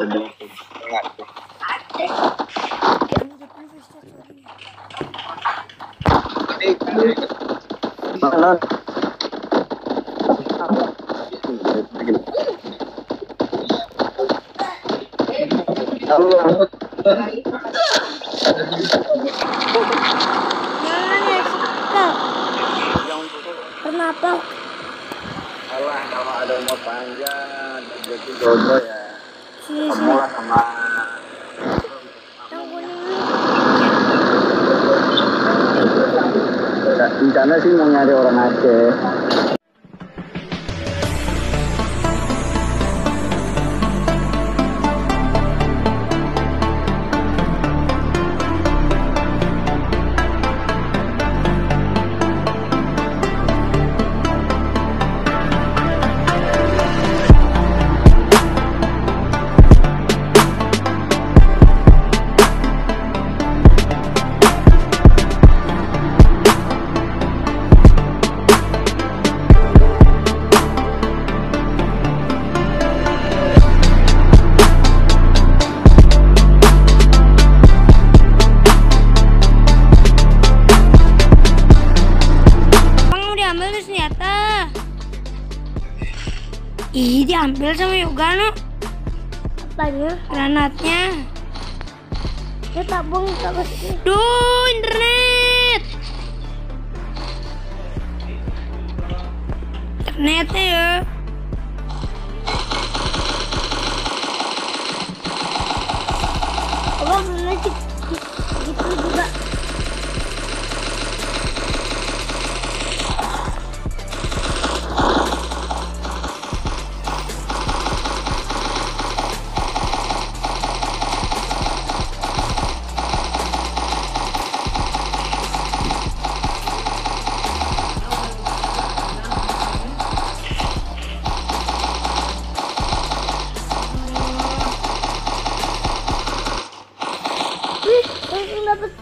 Kenapa? Alah, kalau ada umur panjang, rezeki jodoh ya. Sini, Kamu lah sama rencana sih mau nyari orang Aceh. Ih, diambil sama Yogano. Apanya? Granatnya. Ya tabung tabung. Duh, internet. Internetnya ya. Abang bener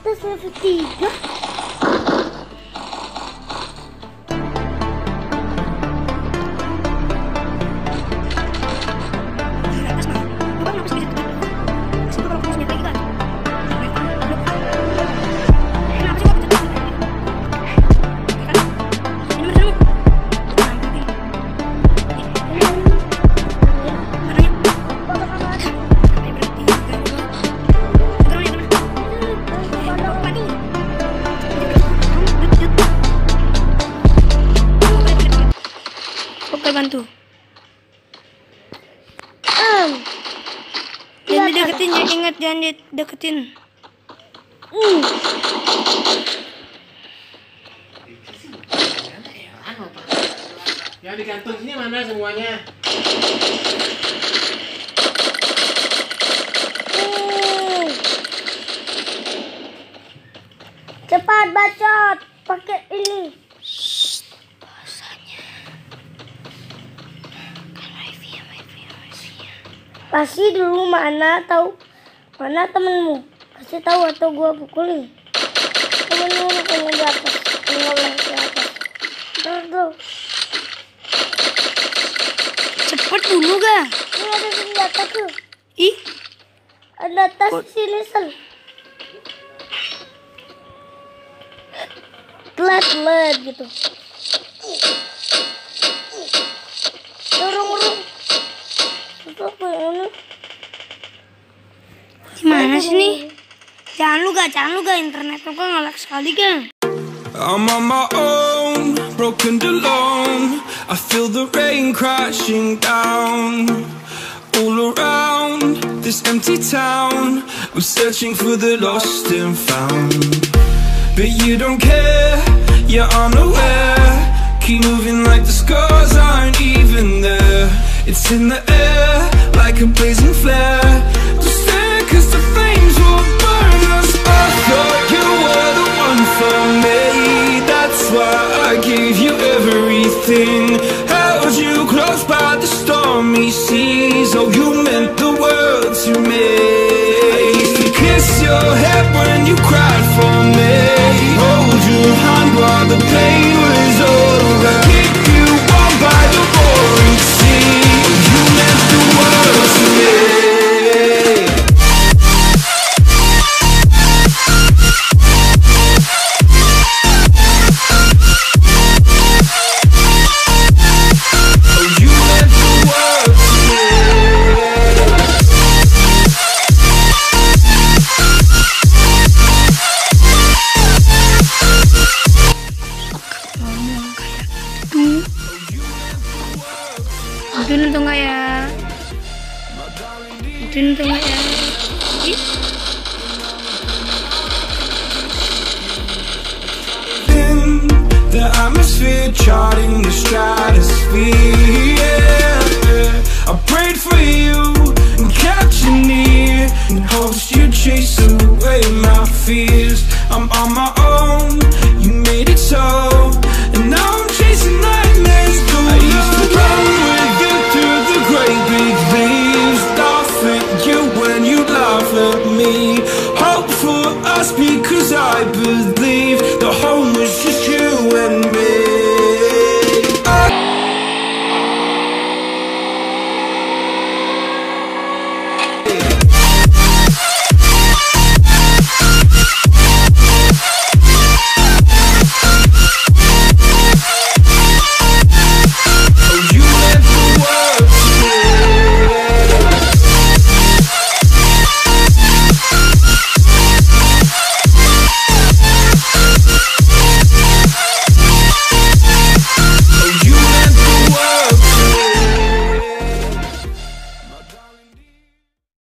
pessoas aqui. Oke bantu. Um, jangan dideketin ya, ingat jangan dideketin. Hmm. Yang digantung sini mana semuanya? Hmm. Cepat bacot, pakai ini. Kasih dulu mana tahu mana temenmu. Kasih tahu atau gua pukulin. Temenmu rupanya di atas, tinggallah di atas. Terus tuh. Cepet dulu ga? Ini ada senjata tuh. Ih, ada tas sini sel. Telat-telat gitu. Gimana sih nih? Jangan lu gak, jangan lu gak internet lu kan ngelak sekali kan? I'm on my own, broken alone. I feel the rain crashing down all around this empty town. I'm searching for the lost and found. But you don't care, you're unaware. Keep moving like the scars aren't even there. It's in the air, like a blazing flare. Matunin to nga ya. Matunin to nga ya. The atmosphere charting the stratosphere yeah. I prayed for you and kept you near And hopes you chase away my fear.